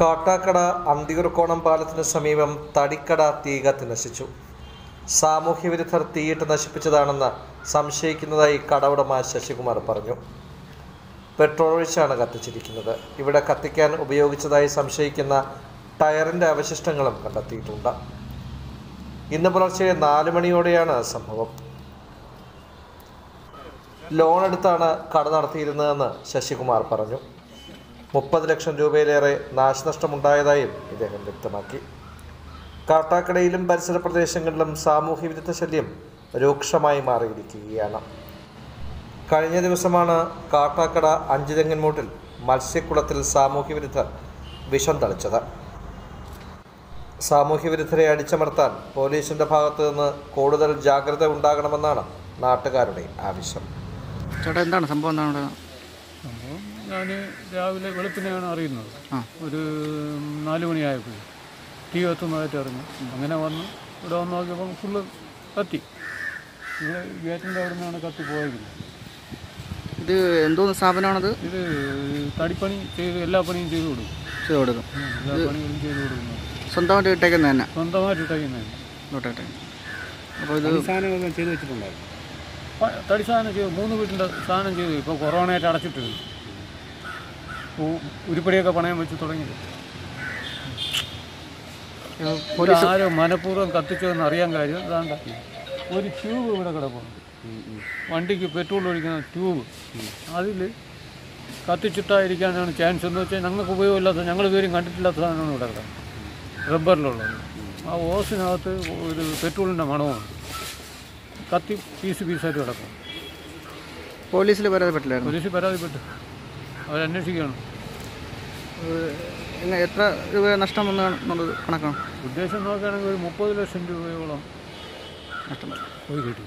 കാട്ടാക്കട അന്തിയൂർക്കോണം പാലത്തിന് സമീപം തടിക്കട തീ കത്തി നശിച്ചു. സാമൂഹ്യ വിരുദ്ധർ തീയിട്ട് നശിപ്പിച്ചതാണെന്ന് സംശയിക്കുന്നതായി കടവുടമ ശശികുമാർ പറഞ്ഞു. പെട്രോൾ ഒഴിച്ചാണ് കത്തിച്ചിരിക്കുന്നത്. ഇവിടെ കത്തിക്കാൻ ഉപയോഗിച്ചതായി സംശയിക്കുന്ന ടയറിന്റെ അവശിഷ്ടങ്ങളും കണ്ടെത്തിയിട്ടുണ്ട്. ഇന്ന് പുലർച്ചെ നാല് മണിയോടെയാണ് സംഭവം. ലോൺ എടുത്താണ് കട നടത്തിയിരുന്നതെന്ന് ശശികുമാർ പറഞ്ഞു. മുപ്പത് ലക്ഷം രൂപയിലേറെ നാശനഷ്ടമുണ്ടായതായും ഇദ്ദേഹം വ്യക്തമാക്കി. കാട്ടാക്കടയിലും പരിസര പ്രദേശങ്ങളിലും സാമൂഹ്യ വിരുദ്ധ ശല്യം രൂക്ഷമായി മാറിയിരിക്കുകയാണ്. കഴിഞ്ഞ ദിവസമാണ് കാട്ടാക്കട അഞ്ചുതെങ്ങൻമൂട്ടിൽ മത്സ്യക്കുളത്തിൽ സാമൂഹ്യ വിരുദ്ധർ വിഷം തളിച്ചത്. സാമൂഹ്യ വിരുദ്ധരെ അടിച്ചമർത്താൻ പോലീസിന്റെ ഭാഗത്തു നിന്ന് കൂടുതൽ ജാഗ്രത ഉണ്ടാകണമെന്നാണ് നാട്ടുകാരുടെ ആവശ്യം. ചേട്ടാ എന്താണ് സംഭവം? എന്താണ് സംഭവം ഞാൻ രാവിലെ വെളുപ്പിനെയാണ് അറിയുന്നത്. ഒരു നാല് മണിയായപ്പോൾ വി കത്തുന്നതായിട്ട് അറിഞ്ഞു അങ്ങനെ വന്ന് ഇവിടെ വന്ന് നോക്കിയപ്പം ഫുള്ള് കത്തി. ഇവിടെ ഗേറ്റിന്റെ അവിടെ നിന്നാണ് കത്തി പോയിരിക്കുന്നത്. ഇത് എന്തോ സ്ഥാപനമാണത് ഇത് തടിപ്പണി ചെയ്ത് എല്ലാ പണിയും ചെയ്തു കൊടുക്കും. ചെയ്ത് കൊടുക്കും. എല്ലാ പണികളും ചെയ്തു കൊടുക്കുന്നത് സ്വന്തമായിട്ട് ഇട്ടേക്കുന്നതന്നെ? സ്വന്തമായിട്ട് ഇട്ടേക്കുന്നതന്നെ. അപ്പോൾ ഇത് സാധനങ്ങളൊക്കെ ചെയ്ത് വെച്ചിട്ടുണ്ടായിരുന്നു. തടി സാധനം ചെയ്തു മൂന്ന് വീട്ടിന്റെ സാധനം ചെയ്തു. ഇപ്പോൾ കൊറോണയായിട്ട് അടച്ചിട്ടിരുന്നു. ഉ- ഉരുപ്പടിയൊക്കെ പണയം വെച്ച് തുടങ്ങി ആരും ആരോ മനഃപൂർവം കത്തിച്ചതെന്ന് അറിയാൻ കാര്യം അതാണ്ട ഒരു ട്യൂബ് ഇവിടെ കിടപ്പുണ്ട്. വണ്ടിക്ക് പെട്രോൾ ഒഴിക്കുന്ന ട്യൂബ്. അതിൽ കത്തിച്ചിട്ടായിരിക്കാനാണ് ചാൻസ് എന്ന് വെച്ചാൽ ഞങ്ങൾക്ക് ഉപയോഗമില്ലാത്ത ഞങ്ങൾ ഇതുവരെയും കണ്ടിട്ടില്ലാത്ത സാധനമാണ് ഇവിടെ കിടക്കുന്നത്. റബ്ബറിലുള്ളത്. ആ ഓസിനകത്ത് ഒരു പെട്രോളിന്റെ മണമാണ്. കത്തി പീസ് പീസായിട്ട് കിടക്കും. പോലീസിൽ പരാതിപ്പെട്ടില്ലായിരുന്നു? പോലീസ് പരാതിപ്പെട്ടു. അവരന്വേഷിക്കുകയാണ്. എങ്ങനെ എത്ര രൂപ നഷ്ടം വന്നെന്നുള്ളത് കണക്കാണ്? ഉദ്ദേശം നോക്കുകയാണെങ്കിൽ ഒരു മുപ്പത് ലക്ഷം രൂപയോളം നഷ്ടം പോയി കിട്ടി.